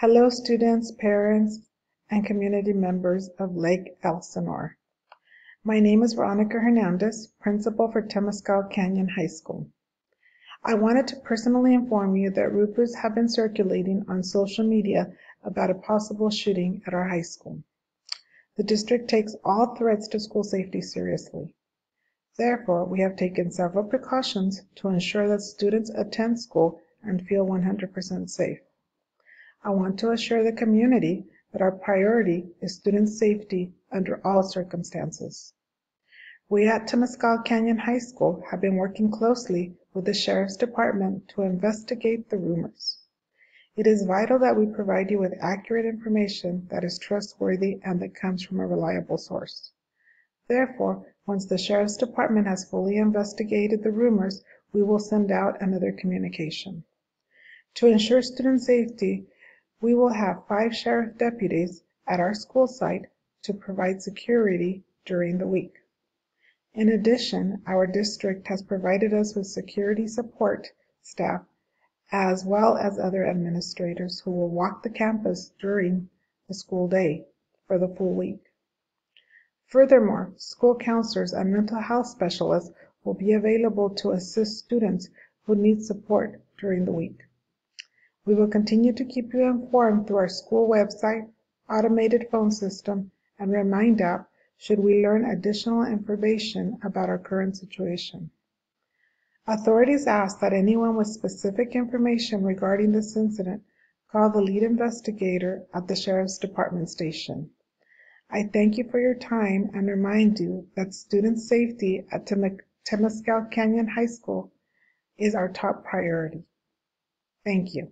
Hello students, parents, and community members of Lake Elsinore. My name is Veronica Hernandez, principal for Temescal Canyon High School. I wanted to personally inform you that rumors have been circulating on social media about a possible shooting at our high school. The district takes all threats to school safety seriously. Therefore, we have taken several precautions to ensure that students attend school and feel 100% safe. I want to assure the community that our priority is student safety under all circumstances. We at Temescal Canyon High School have been working closely with the Sheriff's Department to investigate the rumors. It is vital that we provide you with accurate information that is trustworthy and that comes from a reliable source. Therefore, once the Sheriff's Department has fully investigated the rumors, we will send out another communication. To ensure student safety, we will have five sheriff deputies at our school site to provide security during the week. In addition, our district has provided us with security support staff as well as other administrators who will walk the campus during the school day for the full week. Furthermore, school counselors and mental health specialists will be available to assist students who need support during the week. We will continue to keep you informed through our school website, automated phone system, and Remind app should we learn additional information about our current situation. Authorities ask that anyone with specific information regarding this incident call the lead investigator at the Sheriff's Department station. I thank you for your time and remind you that student safety at Temescal Canyon High School is our top priority. Thank you.